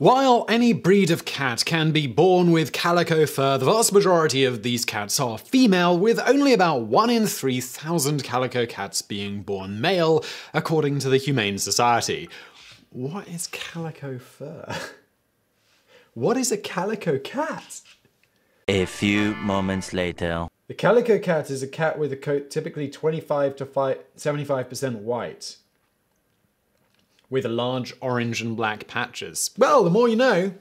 While any breed of cat can be born with calico fur, the vast majority of these cats are female, with only about 1 in 3,000 calico cats being born male, according to the Humane Society. What is calico fur? What is a calico cat? A few moments later. The calico cat is a cat with a coat typically 25 to 75% white with large orange and black patches. Well, the more you know.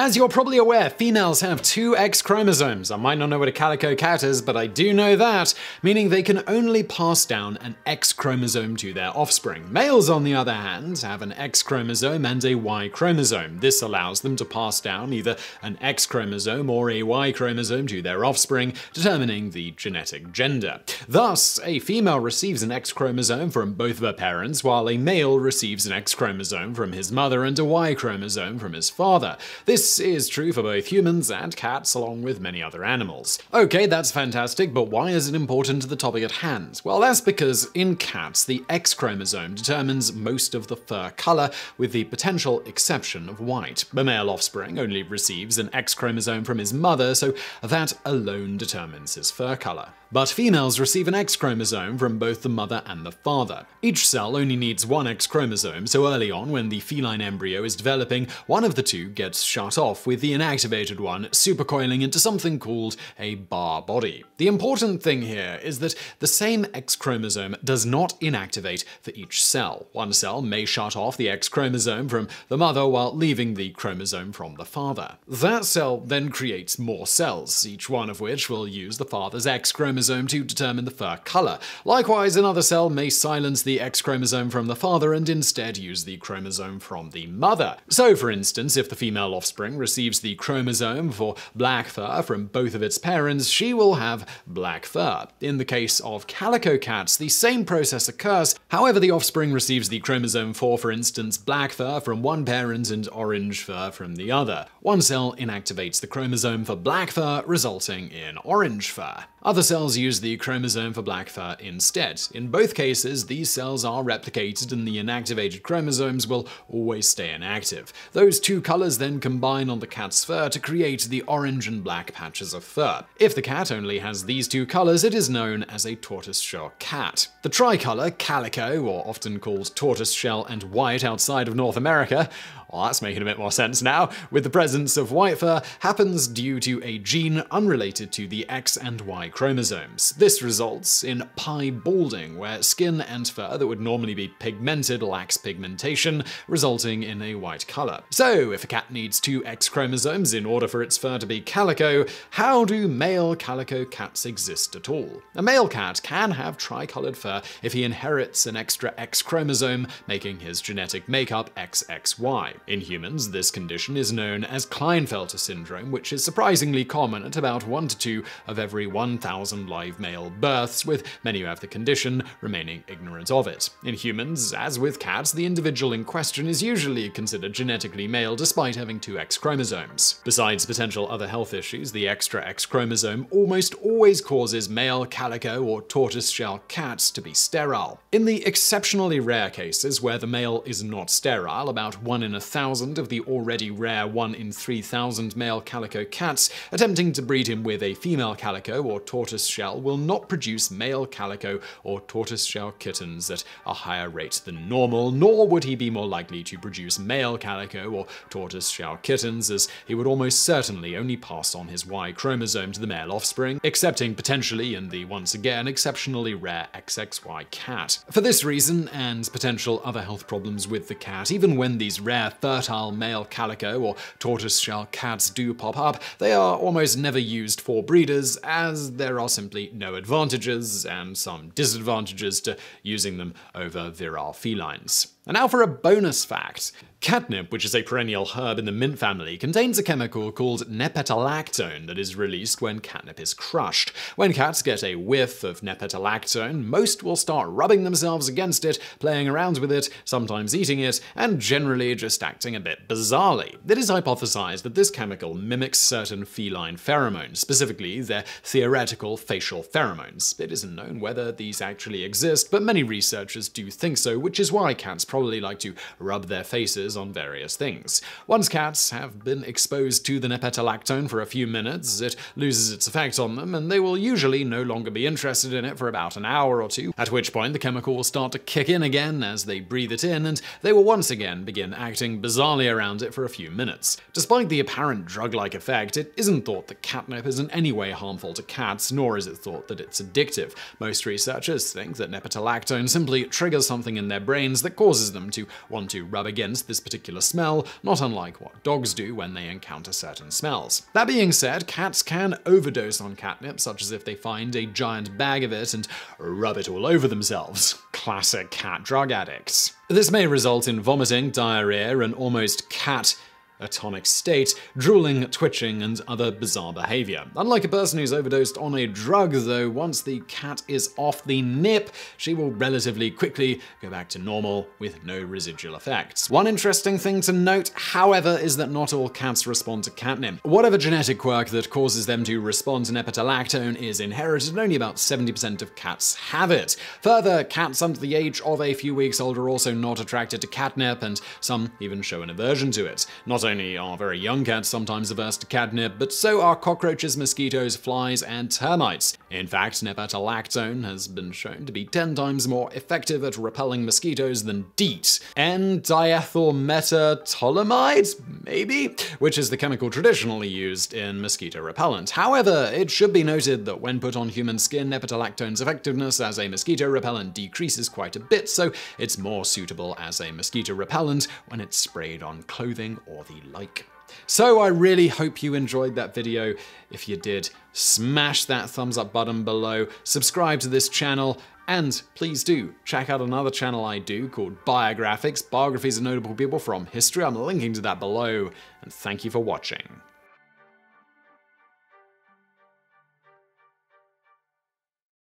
As you're probably aware, females have two X chromosomes. I might not know what a calico cat is, but I do know that, meaning they can only pass down an X chromosome to their offspring. Males, on the other hand, have an X chromosome and a Y chromosome. This allows them to pass down either an X chromosome or a Y chromosome to their offspring, determining the genetic gender. Thus, a female receives an X chromosome from both of her parents, while a male receives an X chromosome from his mother and a Y chromosome from his father. This this is true for both humans and cats, along with many other animals. Okay, that's fantastic, but why is it important to the topic at hand? Well, that's because in cats, the X chromosome determines most of the fur color, with the potential exception of white. The male offspring only receives an X chromosome from his mother, so that alone determines his fur color. But females receive an X chromosome from both the mother and the father. Each cell only needs one X chromosome, so early on, when the feline embryo is developing, one of the two gets shut off, with the inactivated one supercoiling into something called a Barr body. The important thing here is that the same X chromosome does not inactivate for each cell. One cell may shut off the X chromosome from the mother while leaving the chromosome from the father. That cell then creates more cells, each one of which will use the father's X chromosome chromosome to determine the fur color. Likewise, another cell may silence the X chromosome from the father and instead use the chromosome from the mother. So, for instance, if the female offspring receives the chromosome for black fur from both of its parents, she will have black fur. In the case of calico cats, the same process occurs, however, the offspring receives the chromosome for, for instance, black fur from one parent and orange fur from the other. One cell inactivates the chromosome for black fur, resulting in orange fur. Other cells use the chromosome for black fur instead. In both cases, these cells are replicated and the inactivated chromosomes will always stay inactive. Those two colors then combine on the cat's fur to create the orange and black patches of fur. If the cat only has these two colors, it is known as a tortoiseshell cat. The tricolor, calico, or often called tortoiseshell and white outside of North America, well, that's making a bit more sense now, with the presence of white fur, happens due to a gene unrelated to the X and Y chromosomes. This results in piebalding, where skin and fur that would normally be pigmented lacks pigmentation, resulting in a white color. So, if a cat needs two X chromosomes in order for its fur to be calico, how do male calico cats exist at all? A male cat can have tricolored fur if he inherits an extra X chromosome, making his genetic makeup XXY. In humans, this condition is known as Klinefelter syndrome, which is surprisingly common at about 1 to 2 of every 1,000 live male births, with many who have the condition remaining ignorant of it. In humans, as with cats, the individual in question is usually considered genetically male despite having two X chromosomes. Besides potential other health issues, the extra X chromosome almost always causes male calico or tortoiseshell cats to be sterile. In the exceptionally rare cases where the male is not sterile, about 1 in a thousand of the already rare 1 in 3,000 male calico cats, attempting to breed him with a female calico or tortoiseshell will not produce male calico or tortoiseshell kittens at a higher rate than normal, nor would he be more likely to produce male calico or tortoiseshell kittens, as he would almost certainly only pass on his Y chromosome to the male offspring, excepting potentially in the once again exceptionally rare XXY cat. For this reason, and potential other health problems with the cat, even when these rare fertile male calico or tortoiseshell cats do pop up, they are almost never used for breeders as there are simply no advantages and some disadvantages to using them over virile felines. And now for a bonus fact. Catnip, which is a perennial herb in the mint family, contains a chemical called nepetalactone that is released when catnip is crushed. When cats get a whiff of nepetalactone, most will start rubbing themselves against it, playing around with it, sometimes eating it, and generally just acting a bit bizarrely. It is hypothesized that this chemical mimics certain feline pheromones, specifically their theoretical facial pheromones. It isn't known whether these actually exist, but many researchers do think so, which is why cats probably like to rub their faces on various things. Once cats have been exposed to the nepetalactone for a few minutes, it loses its effect on them, and they will usually no longer be interested in it for about an hour or two, at which point the chemical will start to kick in again as they breathe it in, and they will once again begin acting bizarrely around it for a few minutes. Despite the apparent drug-like effect, it isn't thought that catnip is in any way harmful to cats, nor is it thought that it's addictive. Most researchers think that nepetalactone simply triggers something in their brains that causes them to want to rub against this particular smell, not unlike what dogs do when they encounter certain smells. That being said, cats can overdose on catnip, such as if they find a giant bag of it and rub it all over themselves. Classic cat drug addicts. This may result in vomiting, diarrhea, and almost cat atonic state, drooling, twitching, and other bizarre behavior. Unlike a person who's overdosed on a drug, though, once the cat is off the nip, she will relatively quickly go back to normal with no residual effects. One interesting thing to note, however, is that not all cats respond to catnip. Whatever genetic quirk that causes them to respond to nepetalactone is inherited, and only about 70% of cats have it. Further, cats under the age of a few weeks old are also not attracted to catnip, and some even show an aversion to it. Not only are very young cats sometimes averse to catnip, but so are cockroaches, mosquitoes, flies, and termites. In fact, nepetalactone has been shown to be 10 times more effective at repelling mosquitoes than DEET. N-diethyl-meta-toluamide, maybe? Which is the chemical traditionally used in mosquito repellent. However, it should be noted that when put on human skin, nepetalactone's effectiveness as a mosquito repellent decreases quite a bit, so it's more suitable as a mosquito repellent when it's sprayed on clothing or the like. So I really hope you enjoyed that video. If you did, smash that thumbs up button below, subscribe to this channel, and please do check out another channel I do called Biographics, biographies of notable people from history. I'm linking to that below, and thank you for watching.